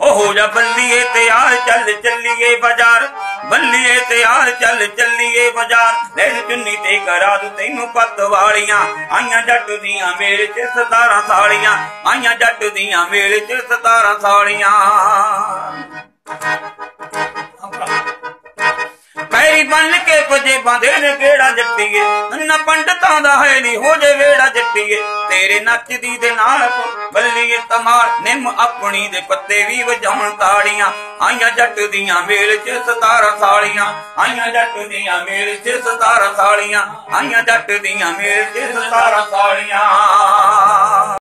ਹੋ ਜਾ ਬੱਲੀਏ ਤੇ ਤਿਆਰ ਚੱਲ ਚੱਲੀਏ ਬਾਜ਼ਾਰ, ਬੱਲੀਏ ਤੇ ਤਿਆਰ ਚੱਲ ਚੱਲੀਏ ਬਾਜ਼ਾਰ। ਲੈ ਚੁੰਨੀ ਤੇ ਕਰਾ ਦੂ ਤੈਨੂੰ ਪੱਤ ਵਾਲੀਆਂ, ਆਈਆਂ ਜੱਟ ਦੀਆਂ ਮੇਲੇ ਚ 17 ਸਾਲੀਆਂ, ਆਈਆਂ ਜੱਟ ਦੀਆਂ ਮੇਲੇ ਚ 17 ਸਾਲੀਆਂ। ਪੈਰੀ ਬੰਨ ਕੇ ਪਜੇ ਬਾਂਦੇ ਨੇ ਕਿਹੜਾ ਜੱਟੀਏ। ਨਾ ਪੰਡਤਾਂ ਦਾ ਹੈ ਨਹੀਂ, ਹੋ ਜੇ ਵੇੜਾ ਜੱਟੀਏ। ਤੇਰੇ ਨੱਚਦੀ ਦੇ ਨਾਲ ਬੱਲੀਏ ਤਮਾਰ, ਨਿੰਮ ਆਪਣੀ ਦੇ ਪੱਤੇ ਵੀ ਵਜਾਉਣ ਤਾੜੀਆਂ। ਆਈਆਂ ਜੱਟ ਦੀਆਂ ਮੇਲ 'ਚ 17 ਸਾਲੀਆਂ। ਆਈਆਂ ਜੱਟ ਦੀਆਂ ਮੇਲ 'ਚ 17 ਸਾਲੀਆਂ। ਆਈਆਂ ਜੱਟ ਦੀਆਂ ਮੇਲ 'ਚ 17 ਸਾਲੀਆਂ।